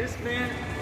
This man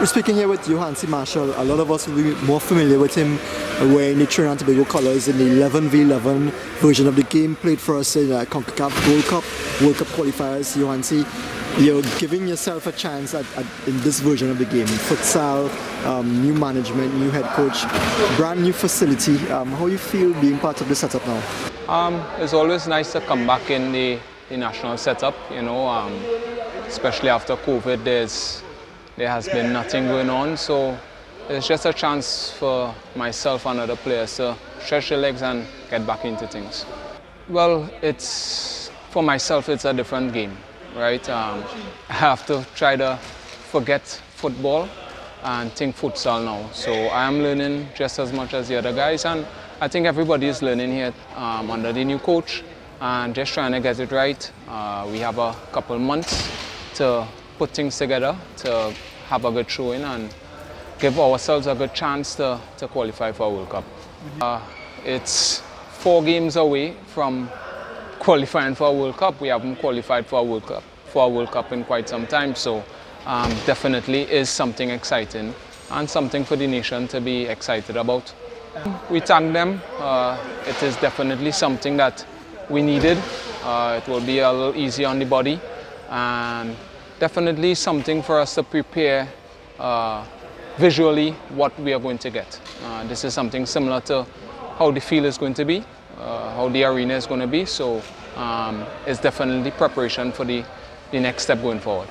We're speaking here with Yohance Marshall. A lot of us will be more familiar with him wearing the Trinidad and Tobago colours in the 11v11 version of the game played for us in uh, CONCACAF Gold Cup, World Cup qualifiers. Yohance, you're giving yourself a chance at, at, in this version of the game. Futsal, um, new management, new head coach, brand new facility. Um, how you feel being part of the setup now? Um, it's always nice to come back in the, the national setup, you know, um, especially after COVID. There's there has been nothing going on. So it's just a chance for myself and other players to stretch their legs and get back into things. Well, it's for myself, it's a different game, right? Um, I have to try to forget football and think futsal now. So I am learning just as much as the other guys, and I think everybody is learning here um, under the new coach and just trying to get it right. Uh, we have a couple months to put things together to have a good showing and give ourselves a good chance to, to qualify for a World Cup. Uh, it's four games away from qualifying for a World Cup. We haven't qualified for a World Cup for a World Cup in quite some time, so um, definitely is something exciting and something for the nation to be excited about. We thank them. Uh, it is definitely something that we needed. Uh, it will be a little easier on the body and definitely something for us to prepare uh, visually what we are going to get. Uh, this is something similar to how the field is going to be, uh, how the arena is going to be, so um, it's definitely preparation for the, the next step going forward.